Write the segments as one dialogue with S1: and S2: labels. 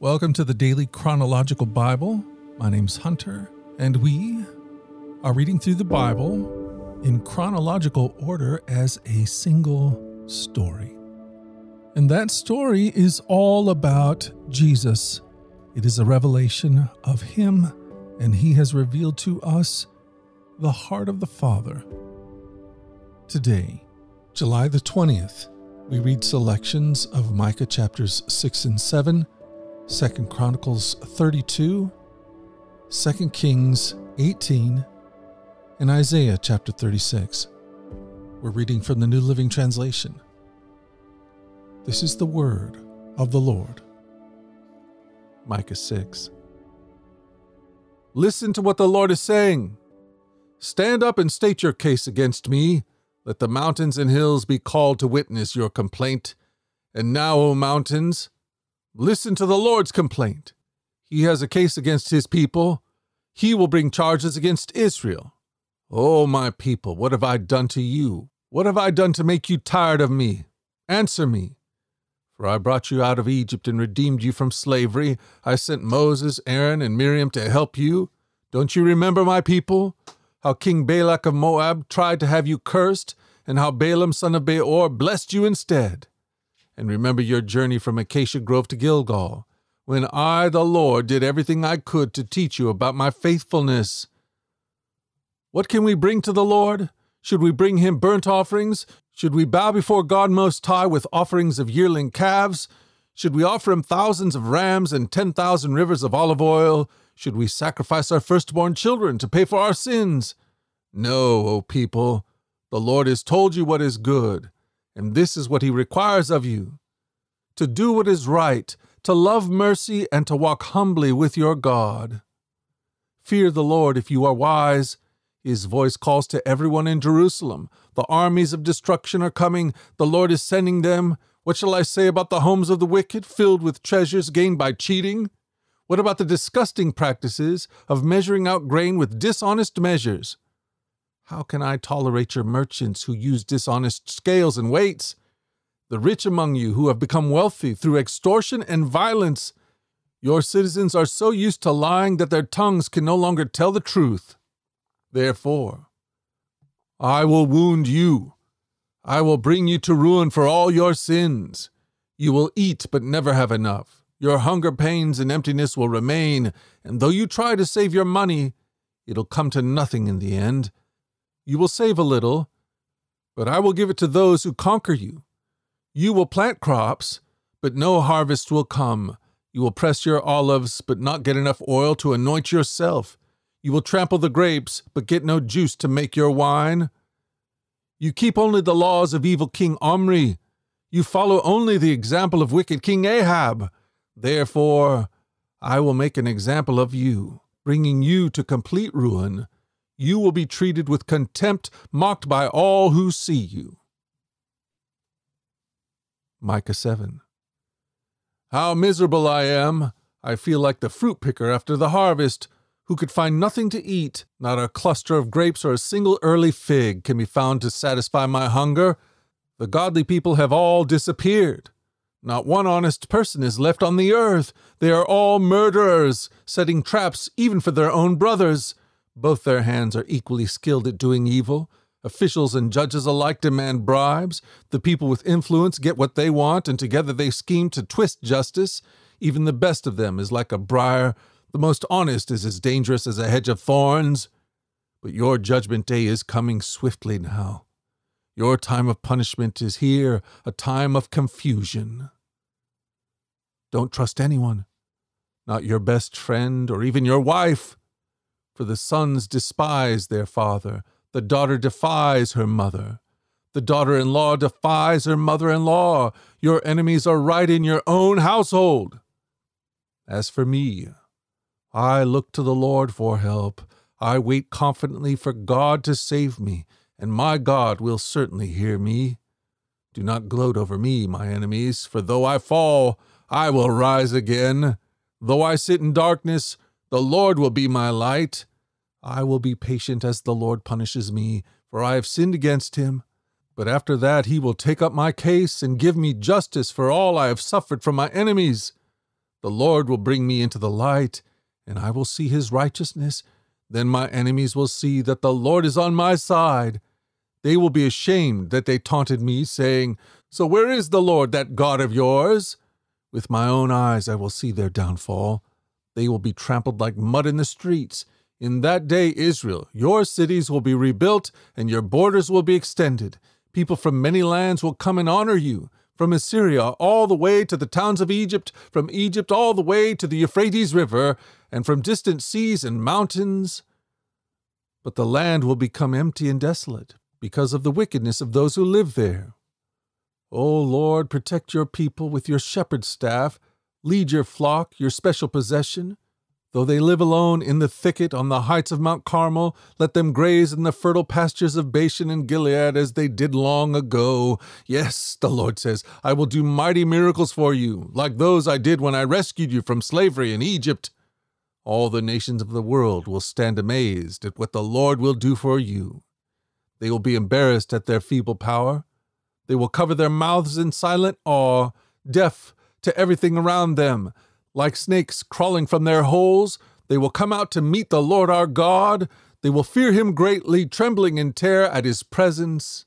S1: Welcome to the Daily Chronological Bible. My name's Hunter, and we are reading through the Bible in chronological order as a single story. And that story is all about Jesus. It is a revelation of Him, and He has revealed to us the heart of the Father. Today, July the 20th, we read selections of Micah chapters 6 and 7 Second Chronicles 32, 2 Kings 18, and Isaiah chapter 36. We're reading from the New Living Translation. This is the word of the Lord. Micah 6. Listen to what the Lord is saying. Stand up and state your case against me. Let the mountains and hills be called to witness your complaint. And now, O mountains, Listen to the Lord's complaint. He has a case against his people. He will bring charges against Israel. Oh, my people, what have I done to you? What have I done to make you tired of me? Answer me. For I brought you out of Egypt and redeemed you from slavery. I sent Moses, Aaron, and Miriam to help you. Don't you remember, my people? How King Balak of Moab tried to have you cursed, and how Balaam son of Beor blessed you instead and remember your journey from Acacia Grove to Gilgal, when I, the Lord, did everything I could to teach you about my faithfulness. What can we bring to the Lord? Should we bring him burnt offerings? Should we bow before God Most High with offerings of yearling calves? Should we offer him thousands of rams and ten thousand rivers of olive oil? Should we sacrifice our firstborn children to pay for our sins? No, O people, the Lord has told you what is good and this is what he requires of you to do what is right, to love mercy, and to walk humbly with your God. Fear the Lord if you are wise. His voice calls to everyone in Jerusalem. The armies of destruction are coming. The Lord is sending them. What shall I say about the homes of the wicked, filled with treasures gained by cheating? What about the disgusting practices of measuring out grain with dishonest measures? How can I tolerate your merchants who use dishonest scales and weights? The rich among you who have become wealthy through extortion and violence. Your citizens are so used to lying that their tongues can no longer tell the truth. Therefore, I will wound you. I will bring you to ruin for all your sins. You will eat but never have enough. Your hunger pains and emptiness will remain, and though you try to save your money, it'll come to nothing in the end. You will save a little, but I will give it to those who conquer you. You will plant crops, but no harvest will come. You will press your olives, but not get enough oil to anoint yourself. You will trample the grapes, but get no juice to make your wine. You keep only the laws of evil King Omri. You follow only the example of wicked King Ahab. Therefore, I will make an example of you, bringing you to complete ruin you will be treated with contempt, mocked by all who see you. Micah 7 How miserable I am! I feel like the fruit picker after the harvest, who could find nothing to eat. Not a cluster of grapes or a single early fig can be found to satisfy my hunger. The godly people have all disappeared. Not one honest person is left on the earth. They are all murderers, setting traps even for their own brothers. Both their hands are equally skilled at doing evil. Officials and judges alike demand bribes. The people with influence get what they want, and together they scheme to twist justice. Even the best of them is like a briar. The most honest is as dangerous as a hedge of thorns. But your judgment day is coming swiftly now. Your time of punishment is here, a time of confusion. Don't trust anyone, not your best friend or even your wife. For the sons despise their father, the daughter defies her mother. The daughter in law defies her mother in law. Your enemies are right in your own household. As for me, I look to the Lord for help. I wait confidently for God to save me, and my God will certainly hear me. Do not gloat over me, my enemies, for though I fall, I will rise again. Though I sit in darkness, the Lord will be my light. I will be patient as the Lord punishes me, for I have sinned against him. But after that he will take up my case and give me justice for all I have suffered from my enemies. The Lord will bring me into the light, and I will see his righteousness. Then my enemies will see that the Lord is on my side. They will be ashamed that they taunted me, saying, So where is the Lord, that God of yours? With my own eyes I will see their downfall. They will be trampled like mud in the streets. In that day, Israel, your cities will be rebuilt, and your borders will be extended. People from many lands will come and honor you from Assyria all the way to the towns of Egypt, from Egypt all the way to the Euphrates River, and from distant seas and mountains. But the land will become empty and desolate because of the wickedness of those who live there. O Lord, protect your people with your shepherd's staff, lead your flock, your special possession. Though they live alone in the thicket on the heights of Mount Carmel, let them graze in the fertile pastures of Bashan and Gilead as they did long ago. Yes, the Lord says, I will do mighty miracles for you, like those I did when I rescued you from slavery in Egypt. All the nations of the world will stand amazed at what the Lord will do for you. They will be embarrassed at their feeble power. They will cover their mouths in silent awe, deaf to everything around them like snakes crawling from their holes, they will come out to meet the Lord our God. They will fear him greatly, trembling in terror at his presence.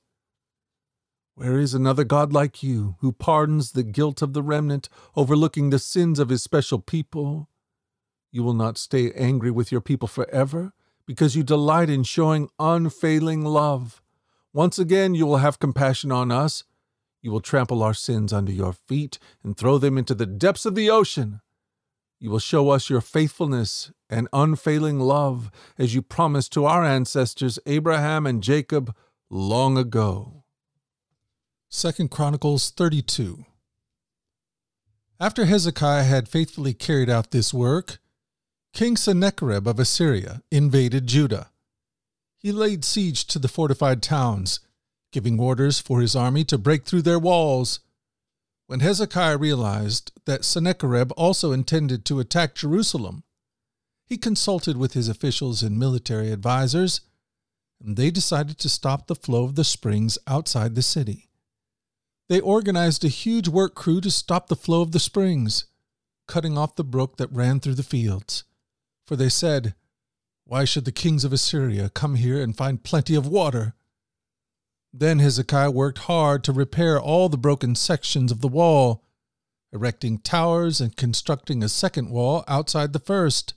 S1: Where is another God like you, who pardons the guilt of the remnant, overlooking the sins of his special people? You will not stay angry with your people forever, because you delight in showing unfailing love. Once again, you will have compassion on us. You will trample our sins under your feet and throw them into the depths of the ocean. You will show us your faithfulness and unfailing love as you promised to our ancestors Abraham and Jacob long ago.
S2: 2 Chronicles 32 After Hezekiah had faithfully carried out this work, King Sennacherib of Assyria invaded Judah. He laid siege to the fortified towns, giving orders for his army to break through their walls when Hezekiah realized that Sennacherib also intended to attack Jerusalem, he consulted with his officials and military advisers, and they decided to stop the flow of the springs outside the city. They organized a huge work crew to stop the flow of the springs, cutting off the brook that ran through the fields. For they said, Why should the kings of Assyria come here and find plenty of water? Then Hezekiah worked hard to repair all the broken sections of the wall, erecting towers and constructing a second wall outside the first.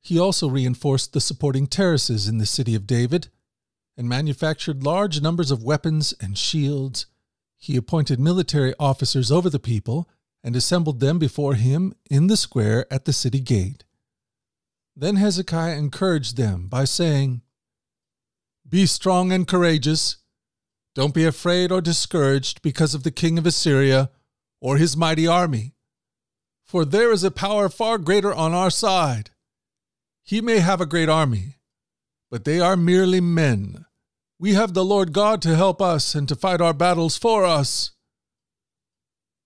S2: He also reinforced the supporting terraces in the city of David and manufactured large numbers of weapons and shields. He appointed military officers over the people and assembled them before him in the square at the city gate. Then Hezekiah encouraged them by saying, Be strong and courageous don't be afraid or discouraged because of the king of Assyria or his mighty army, for there is a power far greater on our side. He may have a great army, but they are merely men. We have the Lord God to help us and to fight our battles for us.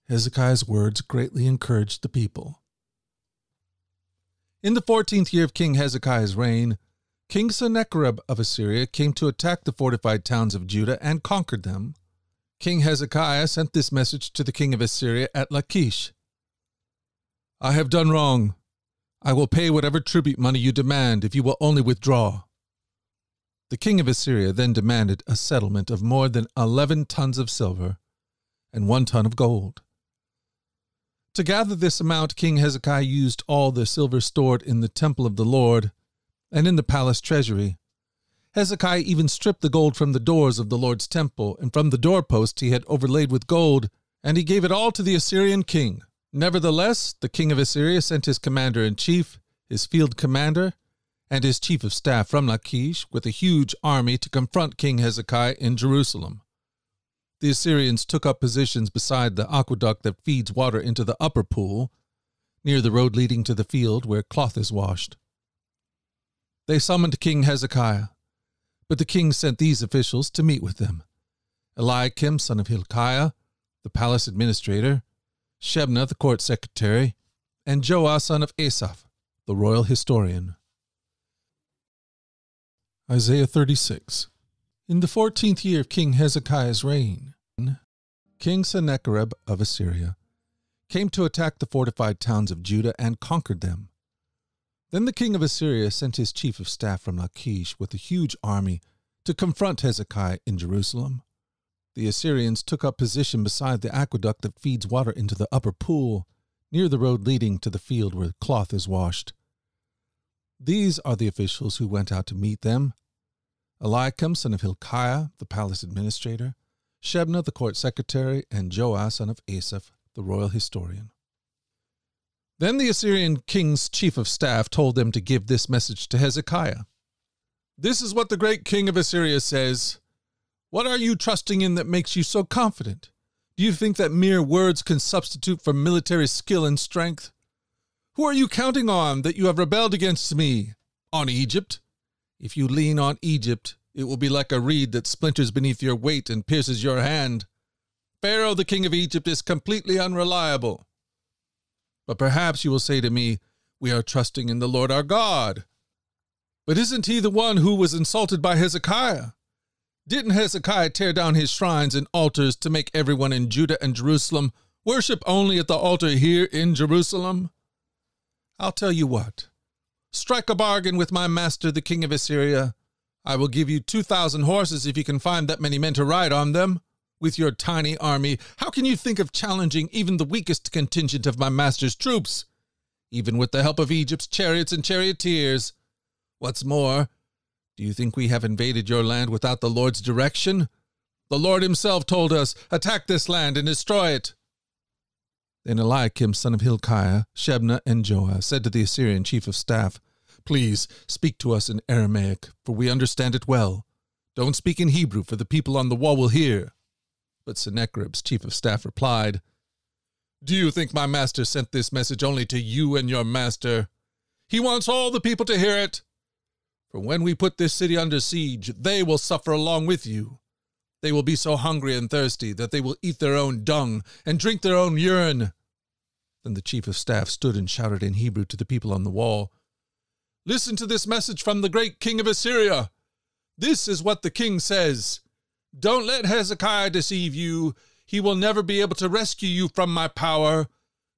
S2: Hezekiah's words greatly encouraged the people. In the fourteenth year of King Hezekiah's reign, King Sennacherib of Assyria came to attack the fortified towns of Judah and conquered them. King Hezekiah sent this message to the king of Assyria at Lachish I have done wrong. I will pay whatever tribute money you demand if you will only withdraw. The king of Assyria then demanded a settlement of more than eleven tons of silver and one ton of gold. To gather this amount, King Hezekiah used all the silver stored in the temple of the Lord and in the palace treasury. Hezekiah even stripped the gold from the doors of the Lord's temple, and from the doorposts he had overlaid with gold, and he gave it all to the Assyrian king. Nevertheless, the king of Assyria sent his commander in chief, his field commander, and his chief of staff from Lachish with a huge army to confront King Hezekiah in Jerusalem. The Assyrians took up positions beside the aqueduct that feeds water into the upper pool, near the road leading to the field where cloth is washed. They summoned King Hezekiah, but the king sent these officials to meet with them Eliakim, son of Hilkiah, the palace administrator, Shebna, the court secretary, and Joah, son of Asaph, the royal historian. Isaiah 36 In the fourteenth year of King Hezekiah's reign, King Sennacherib of Assyria came to attack the fortified towns of Judah and conquered them. Then the king of Assyria sent his chief of staff from Lachish with a huge army to confront Hezekiah in Jerusalem. The Assyrians took up position beside the aqueduct that feeds water into the upper pool, near the road leading to the field where cloth is washed. These are the officials who went out to meet them Eliakim, son of Hilkiah, the palace administrator, Shebna, the court secretary, and Joah, son of Asaph, the royal historian. Then the Assyrian king's chief of staff told them to give this message to Hezekiah This is what the great king of Assyria says What are you trusting in that makes you so confident? Do you think that mere words can substitute for military skill and strength? Who are you counting on that you have rebelled against me? On Egypt? If you lean on Egypt, it will be like a reed that splinters beneath your weight and pierces your hand. Pharaoh, the king of Egypt, is completely unreliable. But perhaps you will say to me, We are trusting in the Lord our God. But isn't he the one who was insulted by Hezekiah? Didn't Hezekiah tear down his shrines and altars to make everyone in Judah and Jerusalem worship only at the altar here in Jerusalem? I'll tell you what. Strike a bargain with my master, the king of Assyria. I will give you two thousand horses if you can find that many men to ride on them. With your tiny army, how can you think of challenging even the weakest contingent of my master's troops? Even with the help of Egypt's chariots and charioteers. What's more, do you think we have invaded your land without the Lord's direction? The Lord himself told us, Attack this land and destroy it. Then Eliakim, son of Hilkiah, Shebna, and Joah said to the Assyrian chief of staff, Please speak to us in Aramaic, for we understand it well. Don't speak in Hebrew, for the people on the wall will hear. But Sennacherib's chief of staff replied, Do you think my master sent this message only to you and your master? He wants all the people to hear it. For when we put this city under siege, they will suffer along with you. They will be so hungry and thirsty that they will eat their own dung and drink their own urine. Then the chief of staff stood and shouted in Hebrew to the people on the wall Listen to this message from the great king of Assyria. This is what the king says Don't let Hezekiah deceive you. He will never be able to rescue you from my power.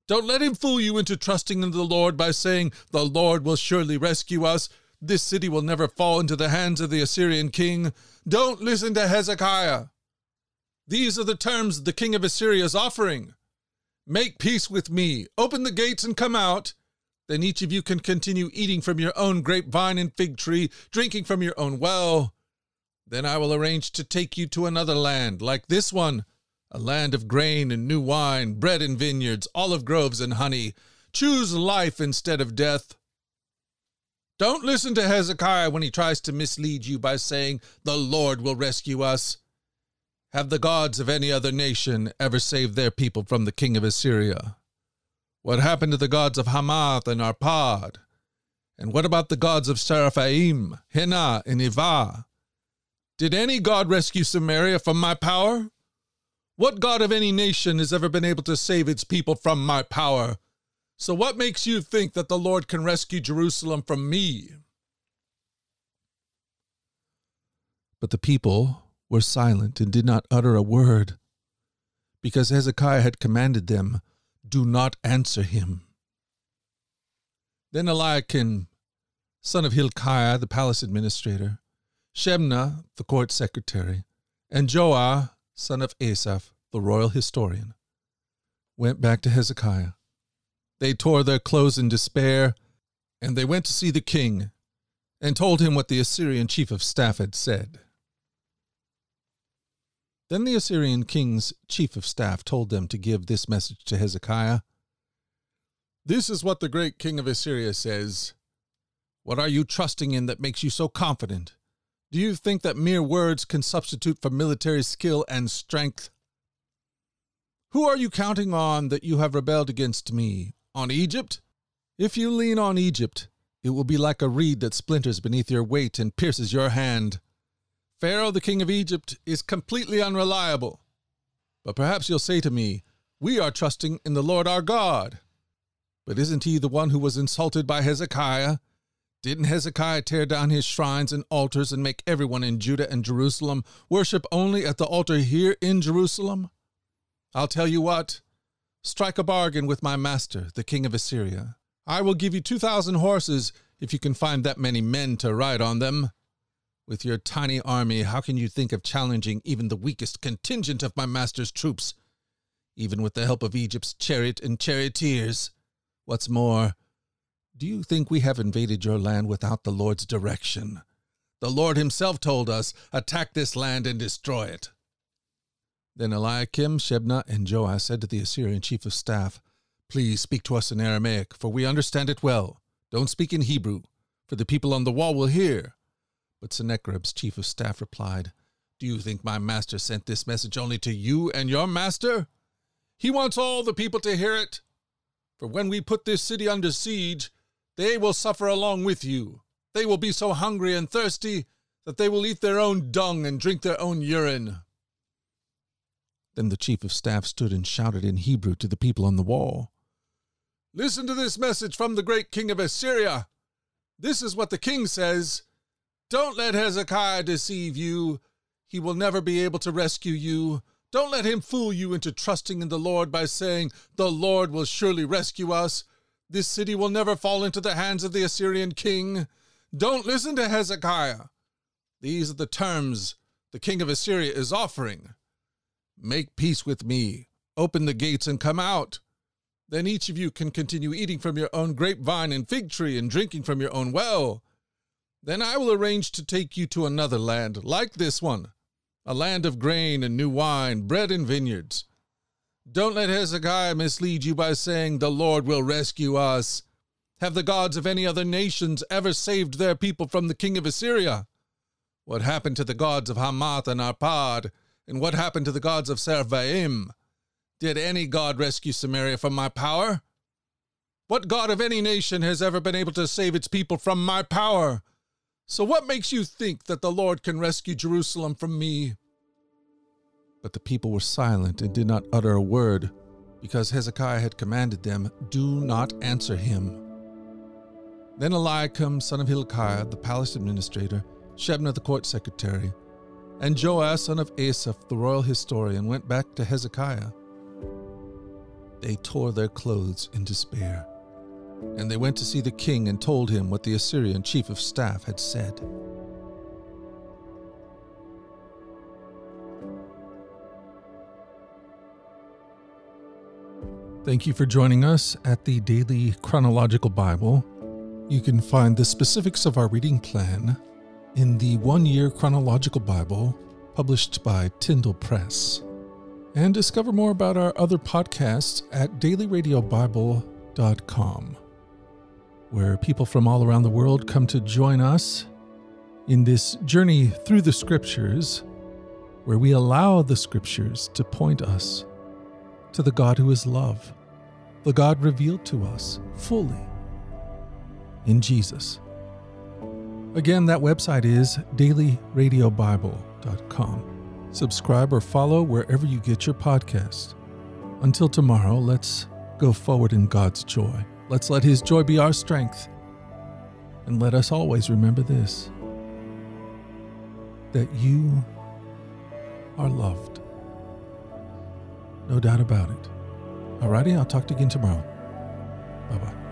S2: Don't let him fool you into trusting in the Lord by saying, The Lord will surely rescue us. This city will never fall into the hands of the Assyrian king. Don't listen to Hezekiah. These are the terms the king of Assyria is offering. Make peace with me, open the gates and come out. Then each of you can continue eating from your own grapevine and fig tree, drinking from your own well. Then I will arrange to take you to another land, like this one, a land of grain and new wine, bread and vineyards, olive groves and honey. Choose life instead of death. Don't listen to Hezekiah when he tries to mislead you by saying, The Lord will rescue us. Have the gods of any other nation ever saved their people from the king of Assyria? What happened to the gods of Hamath and Arpad? And what about the gods of Sepharvaim, Hena, and Ivah? Did any god rescue Samaria from my power? What god of any nation has ever been able to save its people from my power? So what makes you think that the Lord can rescue Jerusalem from me? But the people were silent and did not utter a word, because Hezekiah had commanded them do not answer him. Then Eliakim, son of Hilkiah, the palace administrator, Shebna, the court secretary, and Joah, son of Asaph, the royal historian, went back to Hezekiah. They tore their clothes in despair, and they went to see the king and told him what the Assyrian chief of staff had said. Then the Assyrian king's chief of staff told them to give this message to Hezekiah This is what the great king of Assyria says What are you trusting in that makes you so confident? Do you think that mere words can substitute for military skill and strength? Who are you counting on that you have rebelled against me? On Egypt? If you lean on Egypt, it will be like a reed that splinters beneath your weight and pierces your hand. Pharaoh, the king of Egypt, is completely unreliable. But perhaps you'll say to me, We are trusting in the Lord our God. But isn't he the one who was insulted by Hezekiah? Didn't Hezekiah tear down his shrines and altars and make everyone in Judah and Jerusalem worship only at the altar here in Jerusalem? I'll tell you what, Strike a bargain with my master, the king of Assyria. I will give you two thousand horses if you can find that many men to ride on them. With your tiny army, how can you think of challenging even the weakest contingent of my master's troops? Even with the help of Egypt's chariot and charioteers. What's more, do you think we have invaded your land without the Lord's direction? The Lord himself told us, Attack this land and destroy it. Then Eliakim, Shebna, and Joash said to the Assyrian chief of staff, Please speak to us in Aramaic, for we understand it well. Don't speak in Hebrew, for the people on the wall will hear. But Sennacherib's chief of staff replied, Do you think my master sent this message only to you and your master? He wants all the people to hear it. For when we put this city under siege, they will suffer along with you. They will be so hungry and thirsty that they will eat their own dung and drink their own urine. Then the chief of staff stood and shouted in Hebrew to the people on the wall Listen to this message from the great king of Assyria. This is what the king says Don't let Hezekiah deceive you. He will never be able to rescue you. Don't let him fool you into trusting in the Lord by saying, The Lord will surely rescue us. This city will never fall into the hands of the Assyrian king. Don't listen to Hezekiah. These are the terms the king of Assyria is offering. Make peace with me. Open the gates and come out. Then each of you can continue eating from your own grapevine and fig tree and drinking from your own well. Then I will arrange to take you to another land like this one, a land of grain and new wine, bread and vineyards. Don't let Hezekiah mislead you by saying, The Lord will rescue us. Have the gods of any other nations ever saved their people from the king of Assyria? What happened to the gods of Hamath and Arpad? And what happened to the gods of Sepharvaim? Did any god rescue Samaria from my power? What god of any nation has ever been able to save its people from my power? So what makes you think that the Lord can rescue Jerusalem from me? But the people were silent and did not utter a word, because Hezekiah had commanded them, Do not answer him. Then Eliakim, son of Hilkiah, the palace administrator, Shebna, the court secretary, and Joash, son of Asaph, the royal historian, went back to Hezekiah. They tore their clothes in despair, and they went to see the king and told him what the Assyrian chief of staff had said. Thank you for joining us at the Daily Chronological Bible. You can find the specifics of our reading plan in the One Year Chronological Bible published by Tyndale Press and discover more about our other podcasts at dailyradiobible.com, where people from all around the world come to join us in this journey through the scriptures, where we allow the scriptures to point us to the God who is love, the God revealed to us fully in Jesus. Again, that website is dailyradiobible.com. Subscribe or follow wherever you get your podcast. Until tomorrow, let's go forward in God's joy. Let's let His joy be our strength. And let us always remember this that you are loved. No doubt about it. Alrighty, I'll talk to you again tomorrow. Bye bye.